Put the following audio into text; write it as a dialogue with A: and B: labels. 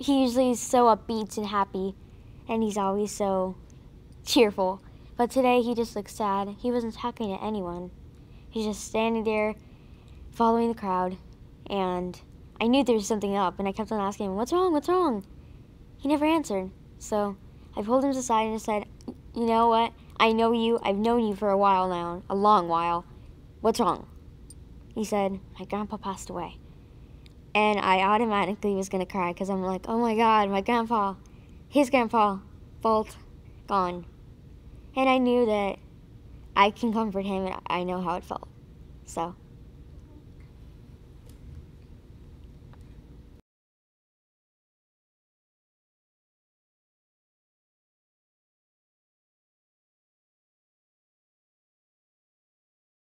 A: He usually is so upbeat and happy, and he's always so cheerful. But today he just looked sad. He wasn't talking to anyone. He's just standing there, following the crowd, and I knew there was something up, and I kept on asking him, "What's wrong? What's wrong?" He never answered. So I pulled him aside and said, "You know what? I know you. I've known you for a while now, a long while. What's wrong?" He said, "My grandpa passed away." And I automatically was gonna cry because I'm like, "Oh my God, my grandpa, his grandpa, both gone." And I knew that I can comfort him and I know how it felt. So.